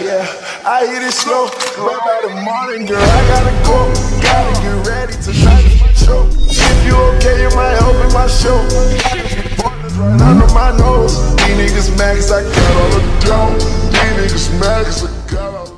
Yeah, I hit it slow. but by the morning, girl, I gotta go. Gotta get ready tonight is my show. If you okay, you might help in my show. Right under my nose. These niggas mad cause I got all the dough. These niggas mad cause I